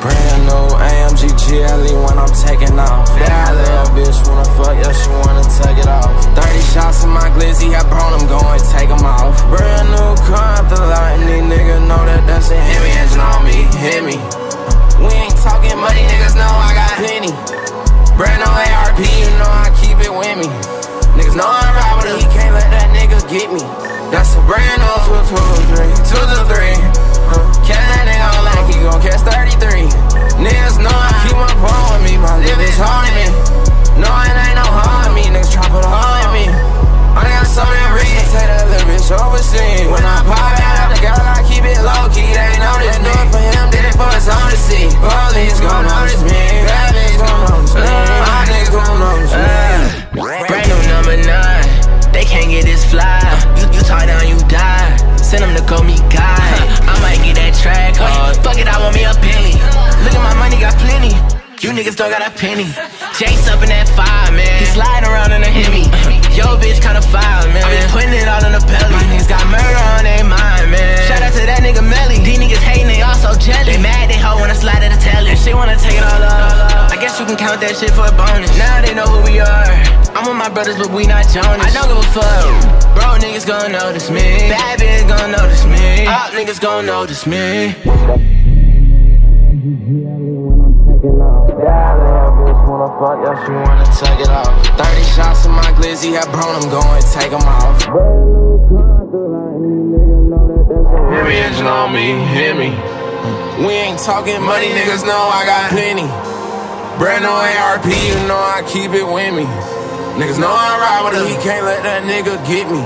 brand new AMG GLE when I'm taking off. That little bitch wanna fuck, yeah, she wanna take it off. 30 shots in my glizzy, I brought them, go and take them off. Brand new car the lot, and these niggas know that that's a Hemi engine on me, hit me. We ain't talking money, niggas know I got plenty. Brand new ARP, That's a brand new You niggas don't got a penny. Chase up in that fire, man. He sliding around in a Hemi. Yo, bitch, kinda fire, man. I been putting it all in the pelly. My niggas got murder on their mind, man. Shout out to that nigga Melly. These niggas hating, they all so jelly. They mad, they hoe when I slide at the telly. She wanna take it all off. I guess you can count that shit for a bonus. Now they know who we are. I'm with my brothers, but we not Jonas. I don't give a fuck. Bro, niggas gon' notice me. Bad bitch gon' notice me. Op niggas gon' notice me. Fuck, yeah, she wanna take it off. 30 shots in my glizzy, I brought them, go and take them off. Hemi engine on me, hear me. We ain't talking money, niggas know I got plenty. Brand new ARP, you know I keep it with me. Niggas know I ride with it, he can't let that nigga get me.